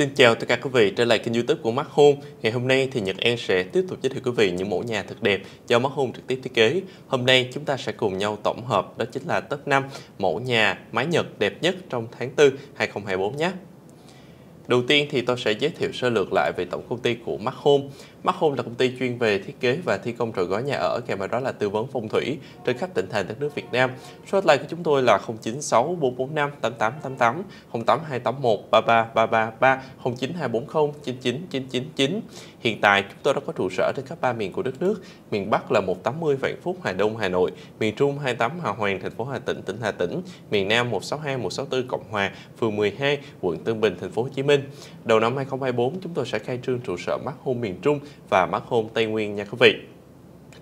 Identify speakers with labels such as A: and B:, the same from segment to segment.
A: Xin chào tất cả quý vị, trở lại kênh youtube của Mắt Hôn Ngày hôm nay thì Nhật An sẽ tiếp tục giới thiệu quý vị những mẫu nhà thật đẹp do Mắt Hôn trực tiếp thiết kế. Hôm nay chúng ta sẽ cùng nhau tổng hợp, đó chính là top 5 mẫu nhà mái Nhật đẹp nhất trong tháng 4 2024 nhé. Đầu tiên thì tôi sẽ giới thiệu sơ lược lại về tổng công ty của Mắt Home. Mắt Home là công ty chuyên về thiết kế và thi công trọn gói nhà ở, kèm vào đó là tư vấn phong thủy trên khắp tỉnh thành đất nước Việt Nam. Số hotline của chúng tôi là 096 445 8888, 08281 33333, 09240 99999. Hiện tại chúng tôi đã có trụ sở trên khắp ba miền của đất nước. Miền Bắc là 180 Vạn Phúc, Hà Đông, Hà Nội, miền Trung 28 Hà Hoàng, thành phố Hà Tĩnh, tỉnh Hà Tĩnh, miền Nam 162 164 Cộng Hòa, phường 12, quận Tân Bình, thành phố Hồ Chí Minh. Đầu năm 2024 chúng tôi sẽ khai trương trụ sở Mắt Home miền Trung và Mắt hôn Tây Nguyên nha quý vị.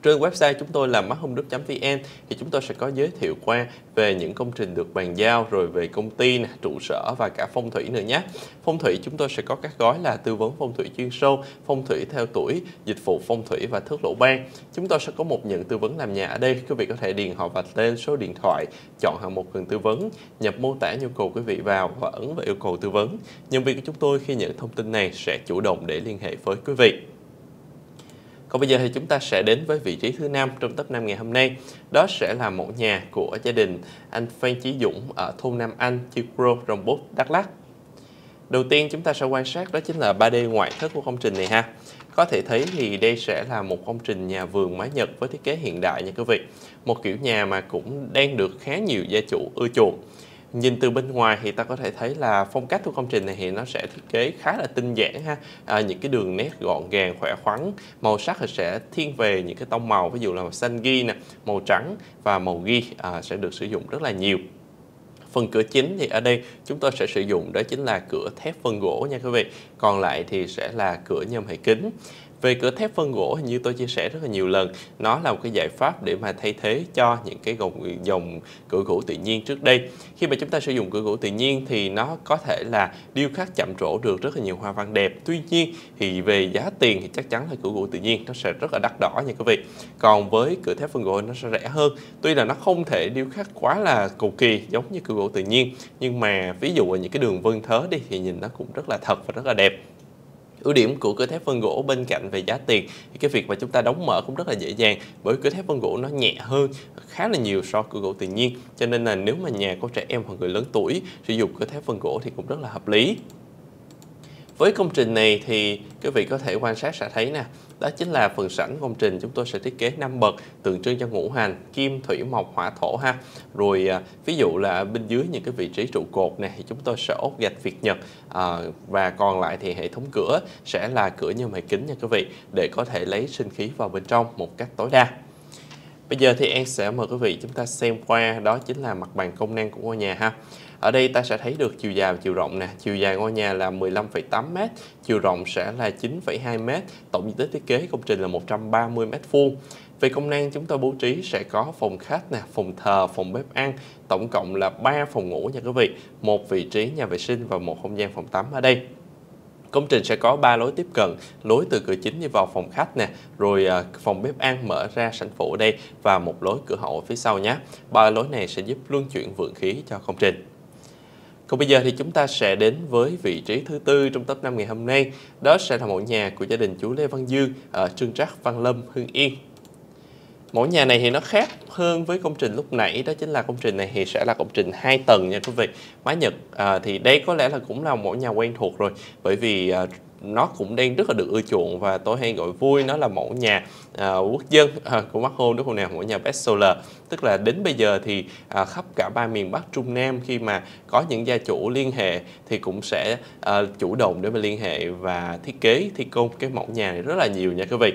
A: Trên website chúng tôi là machomegroup.vn thì chúng tôi sẽ có giới thiệu qua về những công trình được bàn giao rồi về công ty, nè, trụ sở và cả phong thủy nữa nhé. Phong thủy chúng tôi sẽ có các gói là tư vấn phong thủy chuyên sâu, phong thủy theo tuổi, dịch vụ phong thủy và thước lỗ ban. Chúng tôi sẽ có một nhận tư vấn làm nhà ở đây. Quý vị có thể điền họ và tên số điện thoại, chọn hạng mục cần tư vấn, nhập mô tả nhu cầu quý vị vào và ấn vào yêu cầu tư vấn. Nhân viên của chúng tôi khi nhận thông tin này sẽ chủ động để liên hệ với quý vị. Còn bây giờ thì chúng ta sẽ đến với vị trí thứ năm trong top 5 ngày hôm nay. Đó sẽ là mẫu nhà của gia đình anh Phan Chí Dũng ở thôn Nam Anh, Chư Pro, Rồng Bút, Đắk Lắk. Đầu tiên chúng ta sẽ quan sát đó chính là 3D ngoại thất của công trình này ha. Có thể thấy thì đây sẽ là một công trình nhà vườn mái Nhật với thiết kế hiện đại nha quý vị. Một kiểu nhà mà cũng đang được khá nhiều gia chủ ưa chuộng nhìn từ bên ngoài thì ta có thể thấy là phong cách của công trình này thì nó sẽ thiết kế khá là tinh giản ha. À, những cái đường nét gọn gàng khỏe khoắn màu sắc thì sẽ thiên về những cái tông màu ví dụ là màu xanh ghi nè màu trắng và màu ghi à, sẽ được sử dụng rất là nhiều. Phần cửa chính thì ở đây chúng tôi sẽ sử dụng đó chính là cửa thép phân gỗ nha quý vị. Còn lại thì sẽ là cửa nhôm hệ kính về cửa thép phân gỗ như tôi chia sẻ rất là nhiều lần, nó là một cái giải pháp để mà thay thế cho những cái dòng, dòng cửa gỗ tự nhiên trước đây. Khi mà chúng ta sử dụng cửa gỗ tự nhiên thì nó có thể là điêu khắc chạm trổ được rất là nhiều hoa văn đẹp. Tuy nhiên thì về giá tiền thì chắc chắn là cửa gỗ tự nhiên nó sẽ rất là đắt đỏ nha quý vị. Còn với cửa thép phân gỗ nó sẽ rẻ hơn. Tuy là nó không thể điêu khắc quá là cầu kỳ giống như cửa gỗ tự nhiên, nhưng mà ví dụ ở những cái đường vân thớ đi thì nhìn nó cũng rất là thật và rất là đẹp ưu điểm của cửa thép vân gỗ bên cạnh về giá tiền thì cái việc mà chúng ta đóng mở cũng rất là dễ dàng, bởi cửa thép vân gỗ nó nhẹ hơn, khá là nhiều so với cửa gỗ tự nhiên. Cho nên là nếu mà nhà có trẻ em hoặc người lớn tuổi sử dụng cửa thép vân gỗ thì cũng rất là hợp lý. Với công trình này thì quý vị có thể quan sát sẽ thấy nè đó chính là phần sảnh công trình chúng tôi sẽ thiết kế năm bậc tượng trưng cho ngũ hành kim thủy mộc hỏa thổ ha rồi à, ví dụ là bên dưới những cái vị trí trụ cột này thì chúng tôi sẽ ốp gạch việt nhật à, và còn lại thì hệ thống cửa sẽ là cửa nhôm hệ kính nha quý vị để có thể lấy sinh khí vào bên trong một cách tối đa Bây giờ thì em sẽ mời quý vị chúng ta xem qua đó chính là mặt bằng công năng của ngôi nhà ha. Ở đây ta sẽ thấy được chiều dài và chiều rộng nè. Chiều dài ngôi nhà là 15,8 m, chiều rộng sẽ là 9,2 m, tổng diện tích thiết kế công trình là 130 m vuông. Về công năng chúng tôi bố trí sẽ có phòng khách nè, phòng thờ, phòng bếp ăn, tổng cộng là 3 phòng ngủ nha quý vị, một vị trí nhà vệ sinh và một không gian phòng tắm ở đây. Công trình sẽ có 3 lối tiếp cận, lối từ cửa chính đi vào phòng khách nè, rồi à, phòng bếp ăn mở ra sảnh phụ ở đây và một lối cửa hậu ở phía sau nhé. Ba lối này sẽ giúp luân chuyển vượng khí cho công trình. Còn bây giờ thì chúng ta sẽ đến với vị trí thứ tư trong top 5 ngày hôm nay. Đó sẽ là mẫu nhà của gia đình chú Lê Văn Dương ở Trương Trắc, Văn Lâm, Hưng Yên. Mẫu nhà này thì nó khác hơn với công trình lúc nãy đó chính là công trình này thì sẽ là công trình 2 tầng nha quý vị. Mái Nhật à, thì đây có lẽ là cũng là mẫu nhà quen thuộc rồi bởi vì à, nó cũng đang rất là được ưa chuộng và tôi hay gọi vui nó là mẫu nhà à, quốc dân à, của mắt hôn đúng không nào mẫu nhà best seller tức là đến bây giờ thì à, khắp cả ba miền Bắc Trung Nam khi mà có những gia chủ liên hệ thì cũng sẽ à, chủ động để mà liên hệ và thiết kế thi công cái mẫu nhà này rất là nhiều nha quý vị.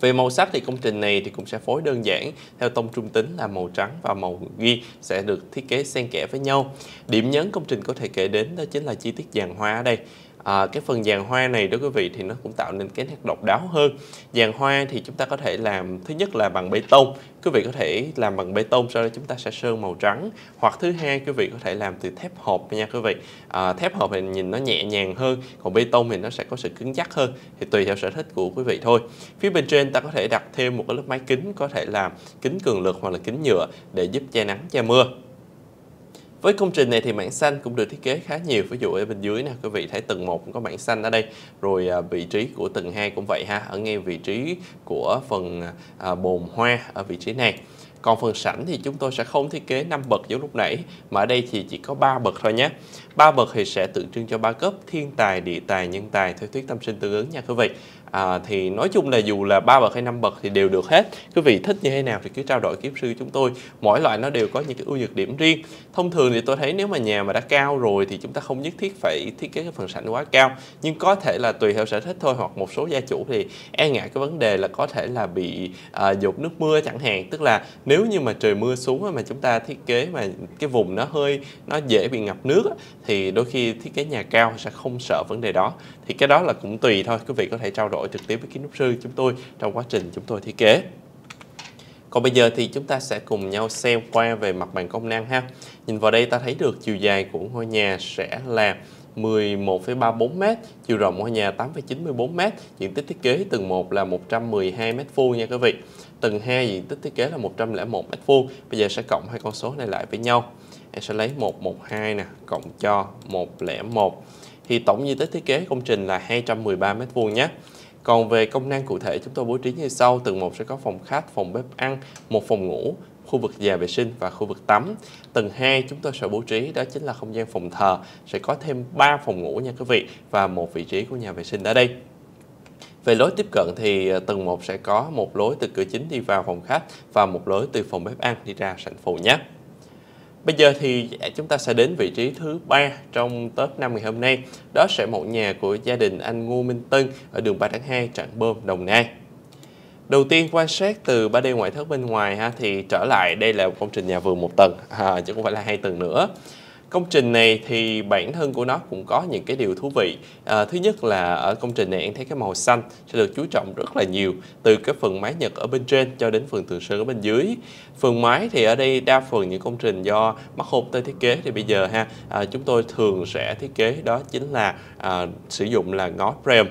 A: Về màu sắc thì công trình này thì cũng sẽ phối đơn giản theo tông trung tính là màu trắng và màu ghi sẽ được thiết kế xen kẽ với nhau. Điểm nhấn công trình có thể kể đến đó chính là chi tiết giàn hoa ở đây à, cái phần dàn hoa này đó quý vị thì nó cũng tạo nên cái nét độc đáo hơn. Dàn hoa thì chúng ta có thể làm thứ nhất là bằng bê tông. Quý vị có thể làm bằng bê tông sau đó chúng ta sẽ sơn màu trắng. Hoặc thứ hai quý vị có thể làm từ thép hộp nha quý vị. À, thép hộp thì nhìn nó nhẹ nhàng hơn còn bê tông thì nó sẽ có sự cứng chắc hơn thì tùy theo sở thích của quý vị thôi. Phía bên trên ta có thể đặt thêm một cái lớp máy kính có thể làm kính cường lực hoặc là kính nhựa để giúp che nắng che mưa. Với công trình này thì mảng xanh cũng được thiết kế khá nhiều, ví dụ ở bên dưới nè, quý vị thấy tầng 1 cũng có mảng xanh ở đây, rồi à, vị trí của tầng 2 cũng vậy ha, ở ngay vị trí của phần à, bồn hoa ở vị trí này. Còn phần sảnh thì chúng tôi sẽ không thiết kế 5 bậc giống lúc nãy, mà ở đây thì chỉ có 3 bậc thôi nhé. 3 bậc thì sẽ tượng trưng cho ba cấp thiên tài, địa tài, nhân tài theo thuyết tâm sinh tương ứng nha quý vị à, thì nói chung là dù là ba bậc hay năm bậc thì đều được hết. Quý vị thích như thế nào thì cứ trao đổi kiếm sư chúng tôi. Mỗi loại nó đều có những cái ưu nhược điểm riêng. Thông thường thì tôi thấy nếu mà nhà mà đã cao rồi thì chúng ta không nhất thiết phải thiết kế cái phần sảnh quá cao. Nhưng có thể là tùy theo sở thích thôi hoặc một số gia chủ thì e ngại cái vấn đề là có thể là bị à, dột nước mưa chẳng hạn. Tức là nếu như mà trời mưa xuống mà chúng ta thiết kế mà cái vùng nó hơi nó dễ bị ngập nước thì đôi khi thiết kế nhà cao sẽ không sợ vấn đề đó. Thì cái đó là cũng tùy thôi. Quý vị có thể trao đổi đổi trực tiếp với kiến trúc sư chúng tôi trong quá trình chúng tôi thiết kế. Còn bây giờ thì chúng ta sẽ cùng nhau xem qua về mặt bằng công năng ha. Nhìn vào đây ta thấy được chiều dài của ngôi nhà sẽ là 11,34 m, chiều rộng ngôi nhà 8,94 m, diện tích thiết kế tầng 1 là 112m2 nha quý vị. Tầng 2 diện tích thiết kế là 101m2. Bây giờ sẽ cộng hai con số này lại với nhau. Em sẽ lấy 112 nè, cộng cho 101. Thì tổng diện tích thiết kế công trình là 213m2 nhé. Còn về công năng cụ thể chúng tôi bố trí như sau, tầng 1 sẽ có phòng khách, phòng bếp ăn, một phòng ngủ, khu vực nhà vệ sinh và khu vực tắm. Tầng 2 chúng tôi sẽ bố trí đó chính là không gian phòng thờ, sẽ có thêm 3 phòng ngủ nha quý vị và một vị trí của nhà vệ sinh ở đây. Về lối tiếp cận thì ờ, tầng 1 sẽ có một lối từ cửa chính đi vào phòng khách và một lối từ phòng bếp ăn đi ra sảnh phụ nhé. Bây giờ thì chúng ta sẽ đến vị trí thứ ba trong top 5 ngày hôm nay. Đó sẽ một nhà của gia đình anh Ngô Minh Tân ở đường 3 tháng 2, Trảng Bơm, Đồng Nai. Đầu tiên quan sát từ 3D ngoại thất bên ngoài ha thì trở lại đây là một công trình nhà vườn một tầng à, chứ không phải là hai tầng nữa. Công trình này thì bản thân của nó cũng có những cái điều thú vị. À, thứ nhất là ở công trình này em thấy cái màu xanh sẽ được chú trọng rất là nhiều từ cái phần mái nhật ở bên trên cho đến phần tường sơn ở bên dưới. Phần mái thì ở đây đa phần những công trình do mắt hộp tới thiết kế thì bây giờ ha à, chúng tôi thường sẽ thiết kế đó chính là à, sử dụng là ngói frame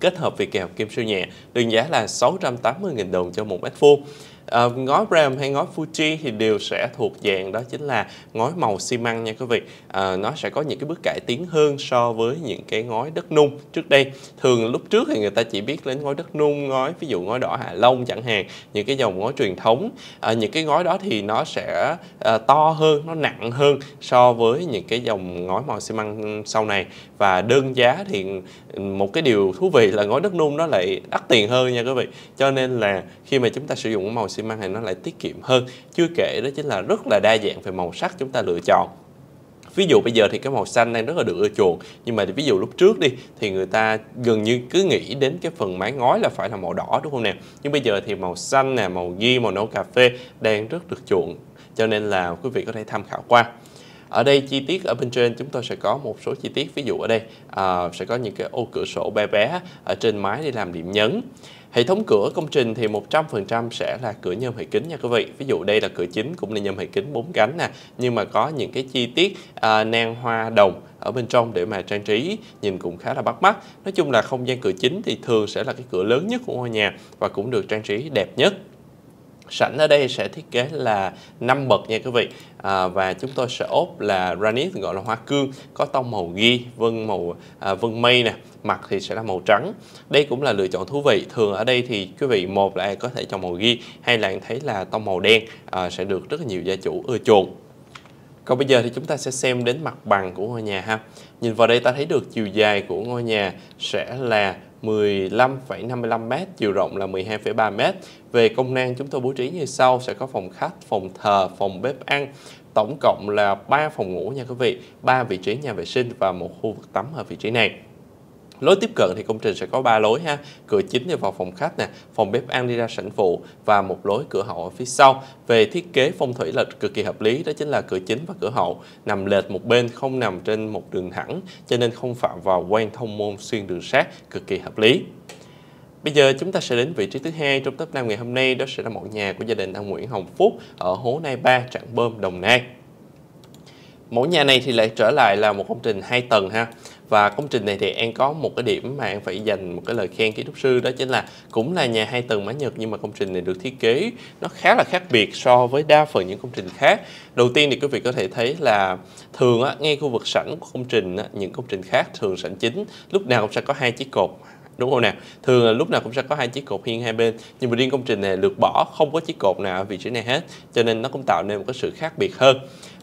A: kết hợp việc kèo kim siêu nhẹ đơn giá là 680.000 đồng cho một mét vuông À, ngói Bram hay ngói Fuji thì đều sẽ thuộc dạng đó chính là ngói màu xi măng nha quý vị. À, nó sẽ có những cái bước cải tiến hơn so với những cái ngói đất nung trước đây. Thường lúc trước thì người ta chỉ biết đến ngói đất nung, ngói ví dụ ngói đỏ Hạ Long chẳng hạn, những cái dòng ngói truyền thống. À, những cái ngói đó thì nó sẽ à, to hơn, nó nặng hơn so với những cái dòng ngói màu xi măng sau này và đơn giá thì một cái điều thú vị là ngói đất nung nó lại đắt tiền hơn nha quý vị. Cho nên là khi mà chúng ta sử dụng màu xi măng này nó lại tiết kiệm hơn. Chưa kể đó chính là rất là đa dạng về màu sắc chúng ta lựa chọn. Ví dụ bây giờ thì cái màu xanh đang rất là được ưa chuộng, nhưng mà ví dụ lúc trước đi, thì người ta gần như cứ nghĩ đến cái phần mái ngói là phải là màu đỏ, đúng không nè? Nhưng bây giờ thì màu xanh nè, màu ghi, màu nâu cà phê đang rất được chuộng, cho nên là quý vị có thể tham khảo qua ở đây chi tiết ở bên trên chúng tôi sẽ có một số chi tiết ví dụ ở đây à, sẽ có những cái ô cửa sổ bé bé ở trên mái để làm điểm nhấn Hệ thống cửa công trình thì 100% sẽ là cửa nhôm hệ kính nha quý vị. Ví dụ đây là cửa chính cũng là nhôm hệ kính bốn cánh nè, nhưng mà có những cái chi tiết à, nang hoa đồng ở bên trong để mà trang trí nhìn cũng khá là bắt mắt. Nói chung là không gian cửa chính thì thường sẽ là cái cửa lớn nhất của ngôi nhà và cũng được trang trí đẹp nhất. Sảnh ở đây sẽ thiết kế là 5 bậc nha quý vị. À, và chúng tôi sẽ ốp là granite gọi là hoa cương có tông màu ghi vân màu à, vân mây nè mặt thì sẽ là màu trắng. Đây cũng là lựa chọn thú vị. Thường ở đây thì quý vị một là có thể chọn màu ghi hay là thấy là tông màu đen à, sẽ được rất là nhiều gia chủ ưa chuộng. Còn bây giờ thì chúng ta sẽ xem đến mặt bằng của ngôi nhà ha. Nhìn vào đây ta thấy được chiều dài của ngôi nhà sẽ là 15,55 m, chiều rộng là 12,3 m. Về công năng chúng tôi bố trí như sau, sẽ có phòng khách, phòng thờ, phòng bếp ăn, tổng cộng là 3 phòng ngủ nha quý vị, 3 vị trí nhà vệ sinh và một khu vực tắm ở vị trí này. Lối tiếp cận thì công trình sẽ có 3 lối ha. Cửa chính vào phòng khách nè, phòng bếp ăn đi ra sảnh phụ và một lối cửa hậu ở phía sau. Về thiết kế phong thủy là cực kỳ hợp lý, đó chính là cửa chính và cửa hậu nằm lệch một bên không nằm trên một đường thẳng, cho nên không phạm vào quan thông môn xuyên đường sát, cực kỳ hợp lý. Bây giờ chúng ta sẽ đến vị trí thứ hai trong top 5 ngày hôm nay, đó sẽ là mẫu nhà của gia đình ông Nguyễn Hồng Phúc ở Hố Nai Ba, Trảng Bơm, Đồng Nai. Mẫu nhà này thì lại trở lại là một công trình hai tầng ha và công trình này thì An có một cái điểm mà An phải dành một cái lời khen kỹ trúc sư đó chính là cũng là nhà hai tầng mái Nhật nhưng mà công trình này được thiết kế nó khá là khác biệt so với đa phần những công trình khác. Đầu tiên thì quý vị có thể thấy là thường á, ngay khu vực sảnh của công trình á, những công trình khác thường sảnh chính lúc nào cũng sẽ có hai chiếc cột. Đúng không nào thường là lúc nào cũng sẽ có hai chiếc cột hiên hai bên nhưng mà riêng công trình này lược bỏ không có chiếc cột nào ở vị trí này hết cho nên nó cũng tạo nên một cái sự khác biệt hơn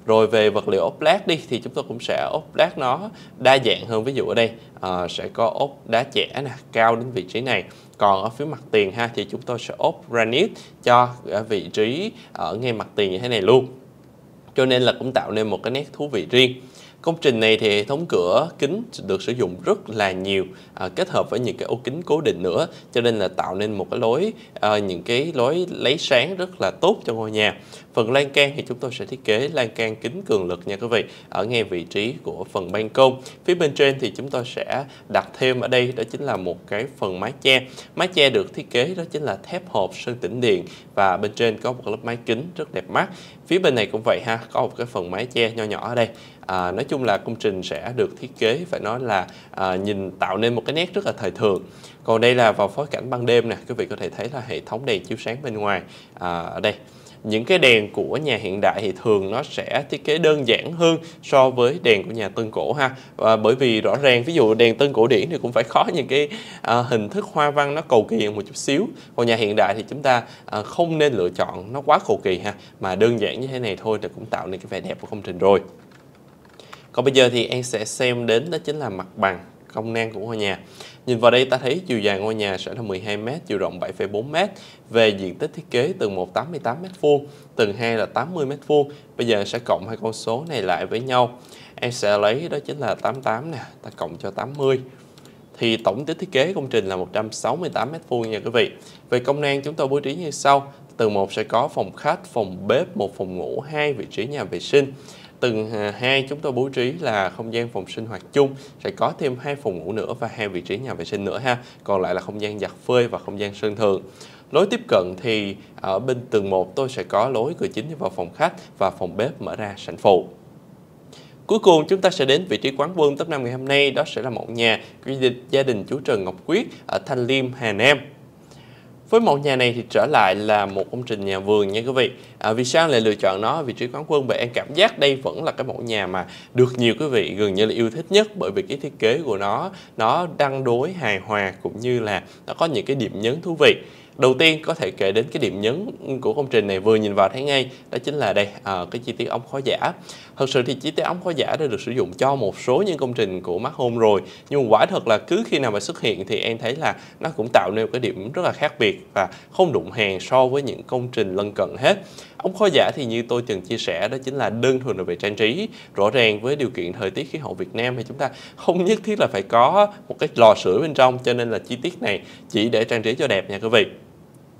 A: rồi về vật liệu ốp lát đi thì chúng tôi cũng sẽ ốp lát nó đa dạng hơn. Ví dụ ở đây à, sẽ có ốp đá chẻ nè cao đến vị trí này. Còn ở phía mặt tiền ha thì chúng tôi sẽ ốp granite cho ờ, vị trí ở ngay mặt tiền như thế này luôn. Cho nên là cũng tạo nên một cái nét thú vị riêng. Công trình này thì hệ thống cửa kính được sử dụng rất là nhiều à, kết hợp với những cái ô kính cố định nữa. Cho nên là tạo nên một cái lối à, những cái lối lấy sáng rất là tốt cho ngôi nhà. Phần lan can thì chúng tôi sẽ thiết kế lan can kính cường lực nha quý vị ở ngay vị trí của phần ban công. Phía bên trên thì chúng tôi sẽ đặt thêm ở đây đó chính là một cái phần mái che. Mái che được thiết kế đó chính là thép hộp sơn tĩnh điện và bên trên có một lớp mái kính rất đẹp mắt. Phía bên này cũng vậy ha, có một cái phần mái che nho nhỏ ở đây à, nói chung là công trình sẽ được thiết kế phải nói là à, nhìn tạo nên một cái nét rất là thời thường còn đây là vào phối cảnh ban đêm nè quý vị có thể thấy là hệ thống đèn chiếu sáng bên ngoài à, ở đây những cái đèn của nhà hiện đại thì thường nó sẽ thiết kế đơn giản hơn so với đèn của nhà tân cổ ha. Và bởi vì rõ ràng ví dụ đèn tân cổ điển thì cũng phải có những cái à, hình thức hoa văn nó cầu kỳ một chút xíu. Còn nhà hiện đại thì chúng ta à, không nên lựa chọn nó quá cầu kỳ ha mà đơn giản như thế này thôi thì cũng tạo nên cái vẻ đẹp của công trình rồi. Còn bây giờ thì em sẽ xem đến đó chính là mặt bằng công năng của ngôi nhà. Nhìn vào đây ta thấy chiều dài ngôi nhà sẽ là 12m, chiều rộng 7,4m. Về diện tích thiết kế tầng 1 88m2, tầng 2 là 80m2. Bây giờ sẽ cộng hai con số này lại với nhau. Em sẽ lấy đó chính là 88 nè, ta cộng cho 80 thì tổng tích thiết kế công trình là 168m2 nha quý vị. Về công năng chúng tôi bố trí như sau. Tầng 1 sẽ có phòng khách, phòng bếp, một phòng ngủ, hai vị trí nhà vệ sinh. Tầng 2 à, chúng tôi bố trí là không gian phòng sinh hoạt chung sẽ có thêm hai phòng ngủ nữa và hai vị trí nhà vệ sinh nữa ha. Còn lại là không gian giặt phơi và không gian sân thượng. Lối tiếp cận thì ở bên tầng 1 tôi sẽ có lối cửa chính vào phòng khách và phòng bếp mở ra sảnh phụ. Cuối cùng chúng ta sẽ đến vị trí quán quân top 5 ngày hôm nay đó sẽ là một nhà gia đình chú Trần Ngọc Quyết ở Thanh Liêm, Hà Nam. Với mẫu nhà này thì trở lại là một công trình nhà vườn nha quý vị. À, vì sao lại lựa chọn nó vị trí quán quân? Bởi em cảm giác đây vẫn là cái mẫu nhà mà được nhiều quý vị gần như là yêu thích nhất bởi vì cái thiết kế của nó nó đăng đối hài hòa cũng như là nó có những cái điểm nhấn thú vị. Đầu tiên có thể kể đến cái điểm nhấn của công trình này vừa nhìn vào thấy ngay đó chính là đây à, cái chi tiết ống khói giả. Thật sự thì chi tiết ống khói giả đã được sử dụng cho một số những công trình của Mark Home rồi nhưng quả thật là cứ khi nào mà xuất hiện thì em thấy là nó cũng tạo nên một cái điểm rất là khác biệt và không đụng hàng so với những công trình lân cận hết. Ống khói giả thì như tôi từng chia sẻ đó chính là đơn thuần là về trang trí. Rõ ràng với điều kiện thời tiết khí hậu Việt Nam thì chúng ta không nhất thiết là phải có một cái lò sưởi bên trong cho nên là chi tiết này chỉ để trang trí cho đẹp nha quý vị.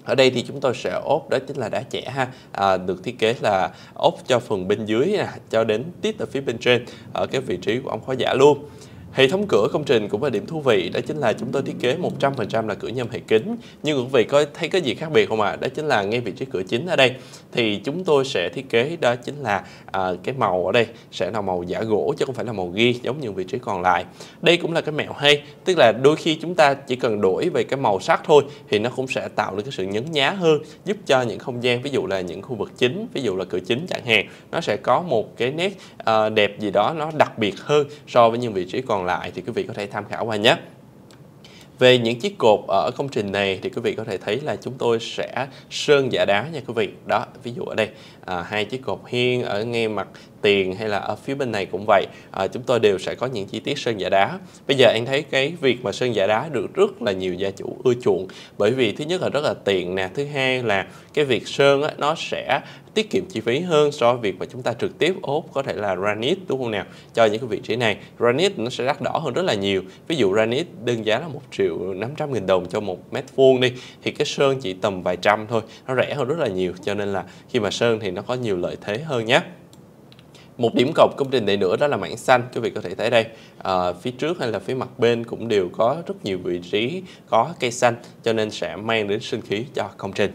A: Ở đây thì chúng tôi sẽ ốp đó chính là đá chẻ ha. À, được thiết kế là ốp cho phần bên dưới nè cho đến tít ở phía bên trên ở cái vị trí của ống khóa giả luôn. Hệ thống cửa công trình cũng là điểm thú vị đó chính là chúng tôi thiết kế 100% là cửa nhôm hệ kính nhưng quý vị có thấy cái gì khác biệt không ạ? À? Đó chính là ngay vị trí cửa chính ở đây thì chúng tôi sẽ thiết kế đó chính là à, cái màu ở đây sẽ là màu giả gỗ chứ không phải là màu ghi giống như vị trí còn lại. Đây cũng là cái mẹo hay tức là đôi khi chúng ta chỉ cần đổi về cái màu sắc thôi thì nó cũng sẽ tạo được cái sự nhấn nhá hơn giúp cho những không gian ví dụ là những khu vực chính ví dụ là cửa chính chẳng hạn nó sẽ có một cái nét à, đẹp gì đó nó đặc biệt hơn so với những vị trí còn lại thì quý vị có thể tham khảo qua nhé. Về những chiếc cột ở công trình này thì quý vị có thể thấy là chúng tôi sẽ sơn giả đá nha quý vị. Đó, ví dụ ở đây à, hai chiếc cột hiên ở ngay mặt tiền hay là ở phía bên này cũng vậy. À, chúng tôi đều sẽ có những chi tiết sơn giả đá. Bây giờ anh thấy cái việc mà sơn giả đá được rất là nhiều gia chủ ưa chuộng. Bởi vì thứ nhất là rất là tiện nè thứ hai là cái việc sơn á, nó sẽ tiết kiệm chi phí hơn so với việc mà chúng ta trực tiếp ốp có thể là granite đúng không nào cho những cái vị trí này. Granite nó sẽ đắt đỏ hơn rất là nhiều. Ví dụ granite đơn giá là một triệu 500 nghìn đồng cho một mét vuông đi thì cái sơn chỉ tầm vài trăm thôi. Nó rẻ hơn rất là nhiều cho nên là khi mà sơn thì nó có nhiều lợi thế hơn nhé một điểm cộng công trình này nữa đó là mảng xanh quý vị có thể thấy đây. À, phía trước hay là phía mặt bên cũng đều có rất nhiều vị trí có cây xanh cho nên sẽ mang đến sinh khí cho công trình.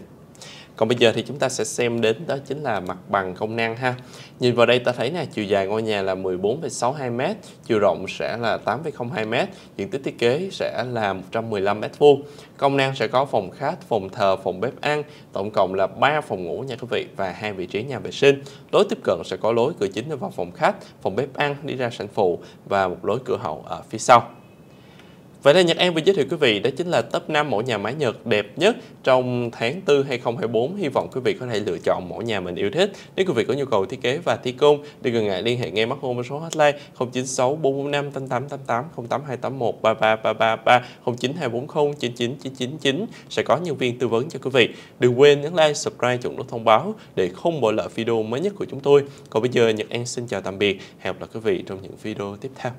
A: Còn bây giờ thì chúng ta sẽ xem đến đó chính là mặt bằng công năng ha. Nhìn vào đây ta thấy nè, chiều dài ngôi nhà là 14,62m, chiều rộng sẽ là 8,02m, diện tích thiết kế sẽ là 115m2. Công năng sẽ có phòng khách, phòng thờ, phòng bếp ăn, tổng cộng là 3 phòng ngủ nha quý vị và hai vị trí nhà vệ sinh. Lối tiếp cận sẽ có lối cửa chính vào phòng khách, phòng bếp ăn đi ra sảnh phụ và một lối cửa hậu ở phía sau. Vậy là Nhật An vừa giới thiệu quý vị đó chính là top 5 mẫu nhà máy Nhật đẹp nhất trong tháng 4 2024. Hy vọng quý vị có thể lựa chọn mẫu nhà mình yêu thích. Nếu quý vị có nhu cầu thiết kế và thi công, đừng ngần ngại liên hệ ngay mắt home số hotline 096 445 8888 08281 33333 09240 99999 sẽ có nhân viên tư vấn cho quý vị. Đừng quên nhấn like, subscribe, chuẩn nút thông báo để không bỏ lỡ video mới nhất của chúng tôi. Còn bây giờ Nhật An xin chào tạm biệt. Hẹn gặp lại quý vị trong những video tiếp theo.